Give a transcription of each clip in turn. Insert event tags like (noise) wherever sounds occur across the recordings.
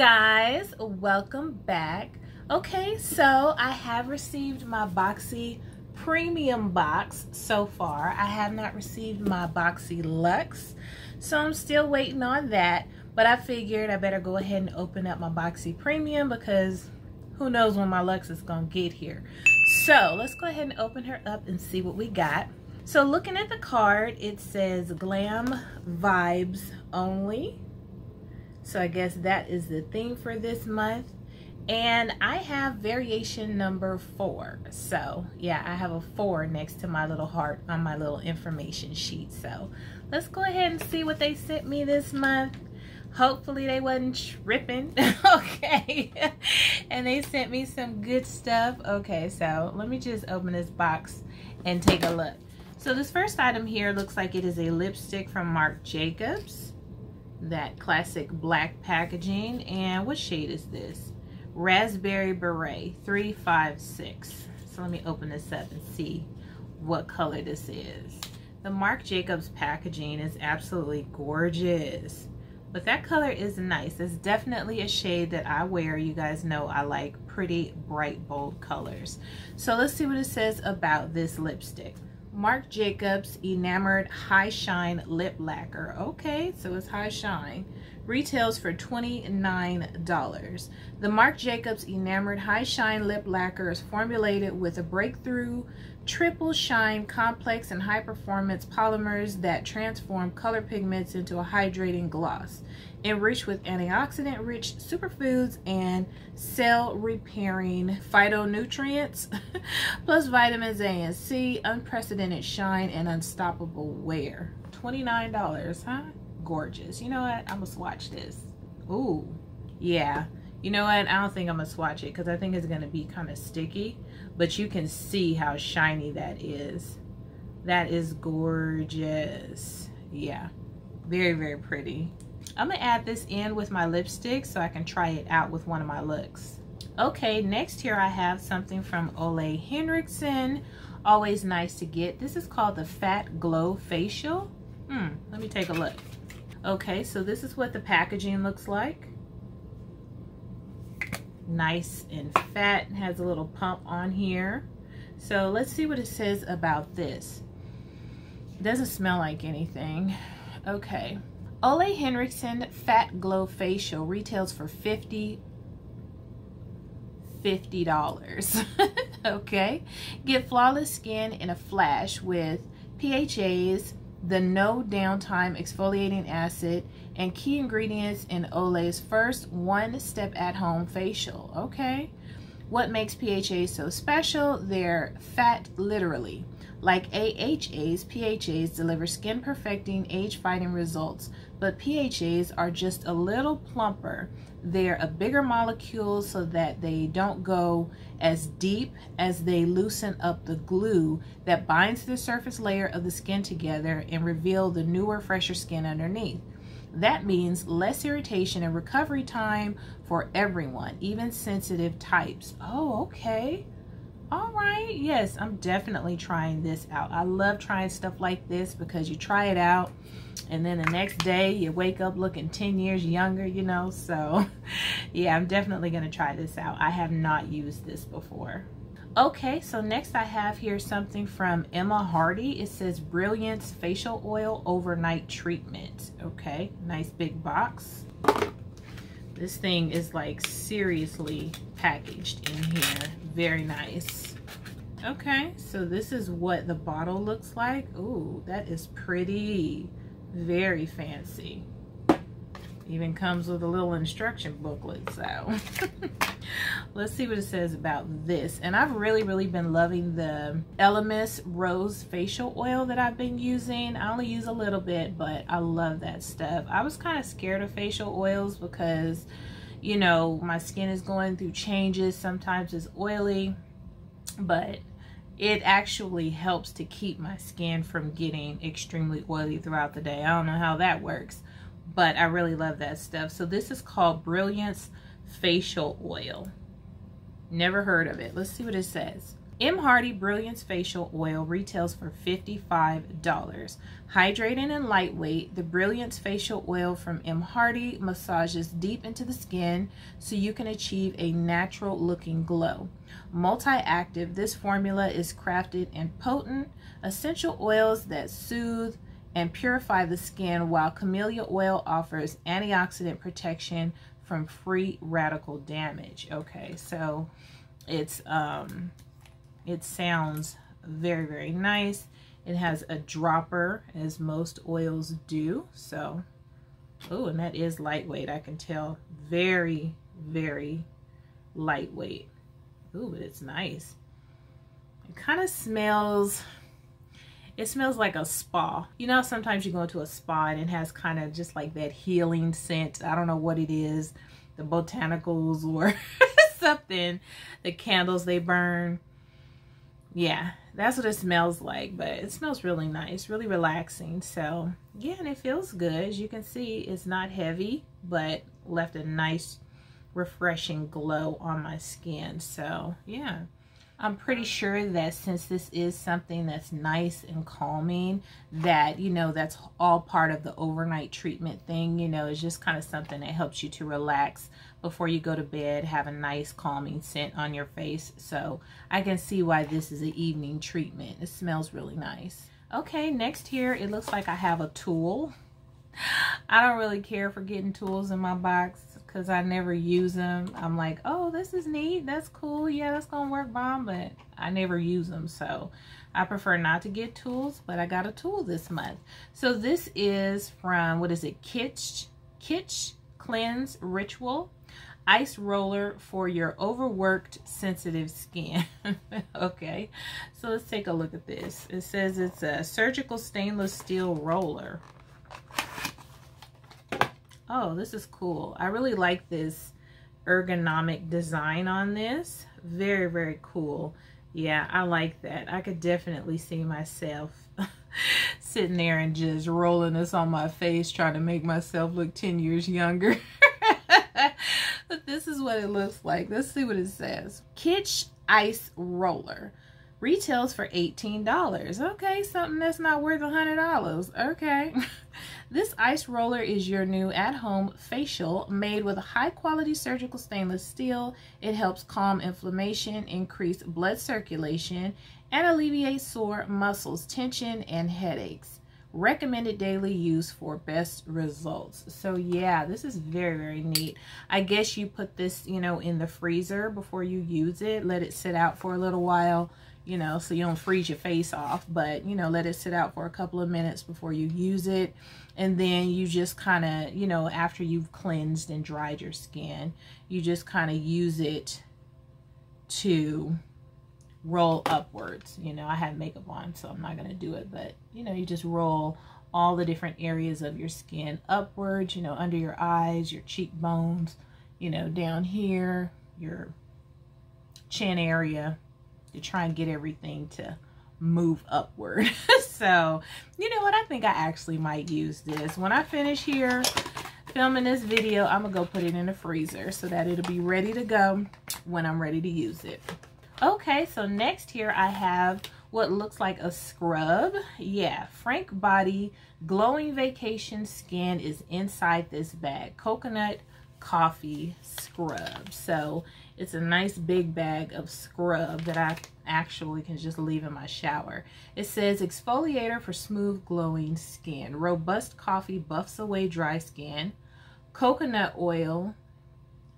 guys, welcome back. Okay, so I have received my Boxy Premium box so far. I have not received my Boxy Lux, so I'm still waiting on that. But I figured I better go ahead and open up my Boxy Premium because who knows when my Lux is going to get here. So let's go ahead and open her up and see what we got. So looking at the card, it says Glam Vibes Only. So I guess that is the theme for this month. And I have variation number four. So yeah, I have a four next to my little heart on my little information sheet. So let's go ahead and see what they sent me this month. Hopefully they wasn't tripping. (laughs) okay. and they sent me some good stuff. Okay, so let me just open this box and take a look. So this first item here looks like it is a lipstick from Marc Jacobs. That classic black packaging. And what shade is this? Raspberry Beret 356. So let me open this up and see what color this is. The Marc Jacobs packaging is absolutely gorgeous. But that color is nice. It's definitely a shade that I wear. You guys know I like pretty bright, bold colors. So let's see what it says about this lipstick. Marc Jacobs Enamored High Shine Lip Lacquer. Okay, so it's high shine. Retails for $29. The Marc Jacobs Enamored High Shine Lip Lacquer is formulated with a breakthrough triple shine complex and high performance polymers that transform color pigments into a hydrating gloss enriched with antioxidant rich superfoods and cell repairing phytonutrients (laughs) plus vitamins A and C unprecedented shine and unstoppable wear $29 huh gorgeous you know what I'm gonna swatch this Ooh yeah you know what I don't think I'm gonna swatch it because I think it's gonna be kind of sticky but you can see how shiny that is that is gorgeous yeah very very pretty I'm gonna add this in with my lipstick so I can try it out with one of my looks. Okay, next here I have something from Ole Henriksen. Always nice to get. This is called the Fat Glow Facial. Hmm, let me take a look. Okay, so this is what the packaging looks like. Nice and fat, has a little pump on here. So let's see what it says about this. It doesn't smell like anything. Okay, Ole Henriksen Fat Glow Facial retails for 50 $50. (laughs) okay? Get flawless skin in a flash with PHAs, the no downtime exfoliating acid, and key ingredients in Ole's first one-step at-home facial. Okay? What makes PHA so special? They're fat literally. Like AHAs, PHAs deliver skin perfecting, age fighting results, but PHAs are just a little plumper. They're a bigger molecule so that they don't go as deep as they loosen up the glue that binds the surface layer of the skin together and reveal the newer, fresher skin underneath. That means less irritation and recovery time for everyone, even sensitive types. Oh, okay all right yes i'm definitely trying this out. I love trying stuff like this because you try it out and then the next day you wake up looking 10 years younger you know so (laughs) yeah i'm definitely going to try this out. I have not used this before. Okay so next i have here something from Emma Hardie. It says brilliance facial oil overnight treatment. Okay nice big box. This thing is like seriously packaged in here very nice. Okay, so this is what the bottle looks like. Ooh, that is pretty. Very fancy. Even comes with a little instruction booklet, so. (laughs) Let's see what it says about this. And I've really, really been loving the Elemis Rose Facial Oil that I've been using. I only use a little bit, but I love that stuff. I was kind of scared of facial oils because you know, my skin is going through changes. Sometimes it's oily, but it actually helps to keep my skin from getting extremely oily throughout the day. I don't know how that works, but I really love that stuff. So this is called Brilliance Facial Oil. Never heard of it. Let's see what it says. Emma Hardie Brilliance Facial Oil retails for $55. Hydrating and lightweight, the Brilliance Facial Oil from Emma Hardie massages deep into the skin so you can achieve a natural looking glow. Multi-active, this formula is crafted in potent, essential oils that soothe and purify the skin while camellia oil offers antioxidant protection from free radical damage. Okay, so it's um it sounds very, very nice. It has a dropper, as most oils do. So, oh, and that is lightweight. I can tell. Very, very lightweight. Ooh, but it's nice. It kind of smells, it smells like a spa. You know, sometimes you go to a spa and it has kind of just like that healing scent. I don't know what it is, the botanicals or (laughs) something, the candles they burn yeah, that's what it smells like, but it smells really nice, really relaxing. So yeah, and it feels good. As you can see, it's not heavy, but left a nice refreshing glow on my skin. So yeah. I'm pretty sure that since this is something that's nice and calming, that, you know, that's all part of the overnight treatment thing. You know, it's just kind of something that helps you to relax before you go to bed, have a nice calming scent on your face. So I can see why this is an evening treatment. It smells really nice. Okay, next here, it looks like I have a tool. I don't really care for getting tools in my box because I never use them. I'm like, oh, this is neat. That's cool. Yeah, that's to work bomb, but I never use them. So I prefer not to get tools, but I got a tool this month. So this is from, what is it, Kitsch, Kitsch Cleanse Ritual ice roller for your overworked sensitive skin. (laughs) Okay so let's take a look at this. It says it's a surgical stainless steel roller. Oh this is cool. I really like this ergonomic design on this. Very very cool. Yeah I like that. I could definitely see myself (laughs) sitting there and just rolling this on my face trying to make myself look 10 years younger (laughs) but (laughs) this is what it looks like. Let's see what it says. Kitsch Ice Roller. Retails for $18. Okay, something that's not worth $100. Okay. (laughs) this ice roller is your new at-home facial made with high quality surgical stainless steel. It helps calm inflammation, increase blood circulation, and alleviate sore muscles, tension, and headaches recommended daily use for best results. So yeah this is very very neat. I guess you put this you know in the freezer before you use it. Let it sit out for a little while you know so you don't freeze your face off but you know let it sit out for a couple of minutes before you use it. And then you just kind of you know after you've cleansed and dried your skin you just kind of use it to roll upwards. You know, I have makeup on, so I'm not going to do it. But, you know, you just roll all the different areas of your skin upwards, you know, under your eyes, your cheekbones, you know, down here, your chin area to try and get everything to move upward. (laughs) so, you know what? I think I actually might use this. When I finish here filming this video, I'm going to go put it in the freezer so that it'll be ready to go when I'm ready to use it. Okay, so next here I have what looks like a scrub. Yeah, Frank Body Glowing Vacation Skin is inside this bag. Coconut coffee scrub. So it's a nice big bag of scrub that I actually can just leave in my shower. It says exfoliator for smooth glowing skin. Robust coffee buffs away dry skin. Coconut oil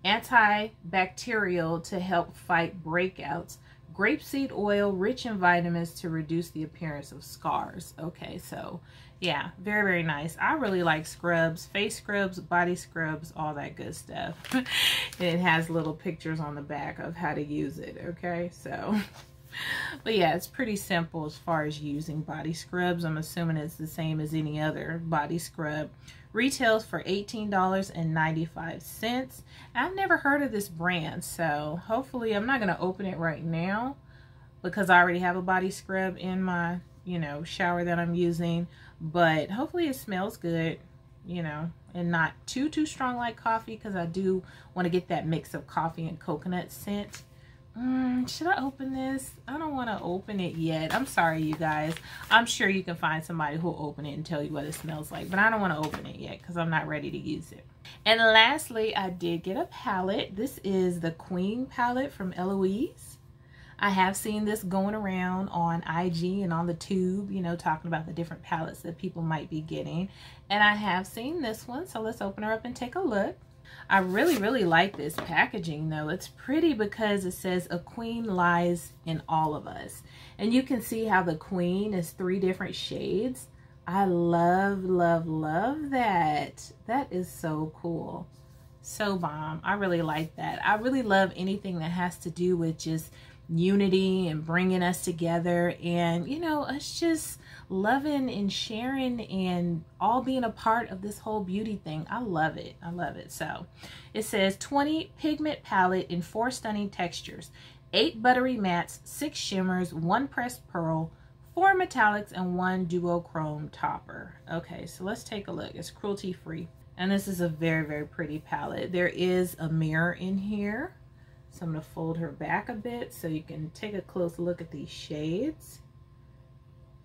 antibacterial to help fight breakouts, grapeseed oil rich in vitamins to reduce the appearance of scars. Okay, so yeah, very, very nice. I really like scrubs, face scrubs, body scrubs, all that good stuff. (laughs) and it has little pictures on the back of how to use it, okay? So, (laughs) but yeah, it's pretty simple as far as using body scrubs. I'm assuming it's the same as any other body scrub. Retails for $18.95. I've never heard of this brand, so hopefully I'm not going to open it right now because I already have a body scrub in my, you know, shower that I'm using. But hopefully it smells good, you know, and not too, too strong like coffee because I do want to get that mix of coffee and coconut scent. Mm, should I open this? I don't want to open it yet. I'm sorry, you guys. I'm sure you can find somebody who'll open it and tell you what it smells like, but I don't want to open it yet because I'm not ready to use it. And lastly, I did get a palette. This is the Queen palette from Eloise. I have seen this going around on IG and on the tube, you know, talking about the different palettes that people might be getting. And I have seen this one, so let's open her up and take a look. I really, really like this packaging though. It's pretty because it says a queen lies in all of us. And you can see how the queen is three different shades. I love, love, love that. That is so cool. So bomb. I really like that. I really love anything that has to do with just unity and bringing us together and, you know, us just loving and sharing and all being a part of this whole beauty thing. I love it. I love it. So it says 20 pigment palette in four stunning textures, eight buttery mattes, six shimmers, one pressed pearl, four metallics, and one duochrome topper. Okay, so let's take a look. It's cruelty free. And this is a very, very pretty palette. There is a mirror in here. So I'm going to fold her back a bit so you can take a close look at these shades.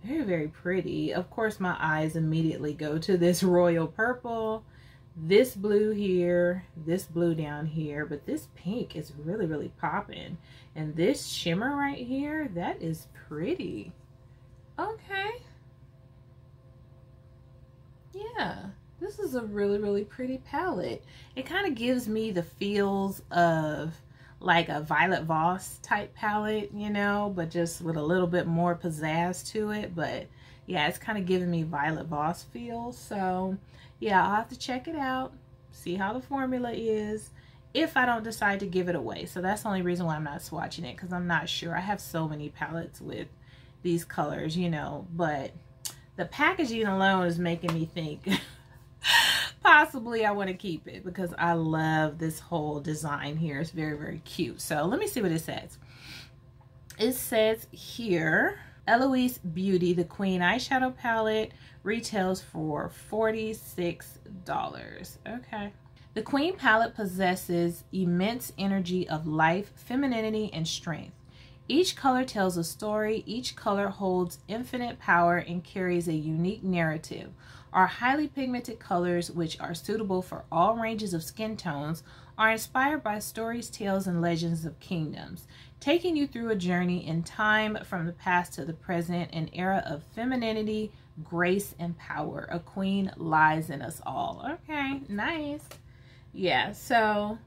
Very, very pretty. Of course, my eyes immediately go to this royal purple, this blue here, this blue down here, but this pink is really, really popping. And this shimmer right here, that is pretty. Okay. Yeah, this is a really, really pretty palette. It kind of gives me the feels of like a Violet Voss type palette, you know, but just with a little bit more pizzazz to it. But yeah, it's kind of giving me Violet Voss feel. So yeah, I'll have to check it out, see how the formula is if I don't decide to give it away. So that's the only reason why I'm not swatching it because I'm not sure. I have so many palettes with these colors, you know, but the packaging alone is making me think (laughs) possibly I want to keep it because I love this whole design here. It's very, very cute. So let me see what it says. It says here, Eloise Beauty, the Queen Eyeshadow Palette, retails for $46. Okay. The Queen palette possesses immense energy of life, femininity, and strength. Each color tells a story, each color holds infinite power and carries a unique narrative. Our highly pigmented colors, which are suitable for all ranges of skin tones, are inspired by stories, tales, and legends of kingdoms, taking you through a journey in time from the past to the present, an era of femininity, grace, and power. A queen lies in us all. Okay, nice. Yeah, so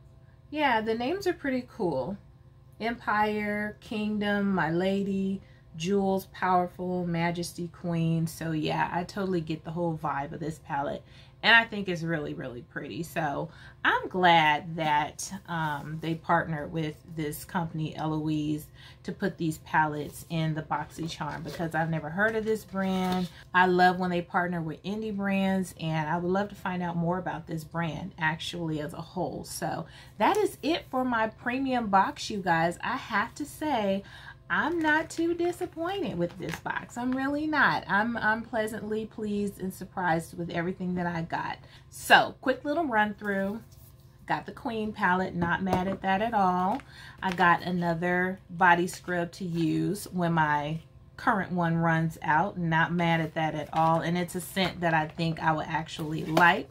yeah, the names are pretty cool. Empire, Kingdom, My Lady, Jewels, Powerful, Majesty, Queen. So yeah, I totally get the whole vibe of this palette and I think it's really, really pretty. So I'm glad that um, they partnered with this company, Eloise, to put these palettes in the BoxyCharm because I've never heard of this brand. I love when they partner with indie brands and I would love to find out more about this brand actually as a whole. So that is it for my premium box, you guys. I have to say, I'm not too disappointed with this box. I'm really not. I'm, I'm pleasantly pleased and surprised with everything that I got. So, quick little run through. Got the Queen palette, not mad at that at all. I got another body scrub to use when my current one runs out. Not mad at that at all. And it's a scent that I think I would actually like.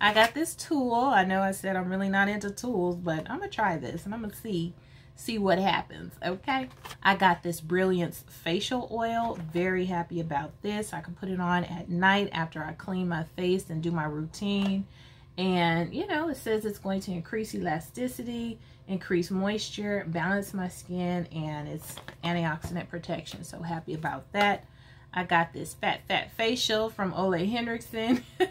I got this tool. I know I said I'm really not into tools, but I'm going to try this and I'm going to see see what happens okay? I got this brilliance facial oil. Very happy about this. I can put it on at night after i clean my face and do my routine. And you know it says it's going to increase elasticity increase moisture balance my skin and it's antioxidant protection. So happy about that. I got this fat fat facial from ole henriksen. (laughs)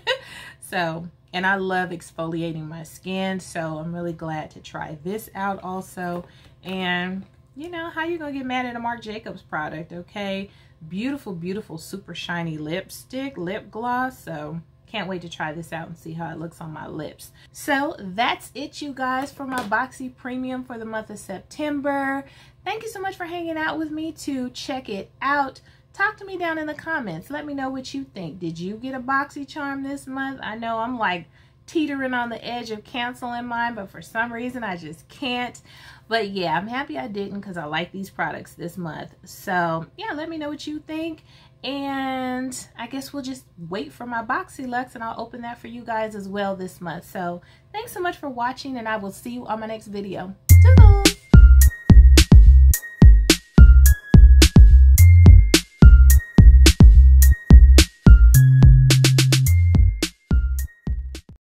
So and I love exfoliating my skin so I'm really glad to try this out also and you know, how you gonna get mad at a Marc Jacobs product, okay? Beautiful, beautiful, super shiny lipstick, lip gloss. So can't wait to try this out and see how it looks on my lips. So that's it, you guys, for my Boxy Premium for the month of September. Thank you so much for hanging out with me to check it out. Talk to me down in the comments. Let me know what you think. Did you get a BoxyCharm this month? I know I'm like teetering on the edge of canceling mine, but for some reason I just can't. But yeah, I'm happy I didn't because I like these products this month. So yeah, let me know what you think. And I guess we'll just wait for my Boxy Lux and I'll open that for you guys as well this month. So thanks so much for watching and I will see you on my next video. Toodles!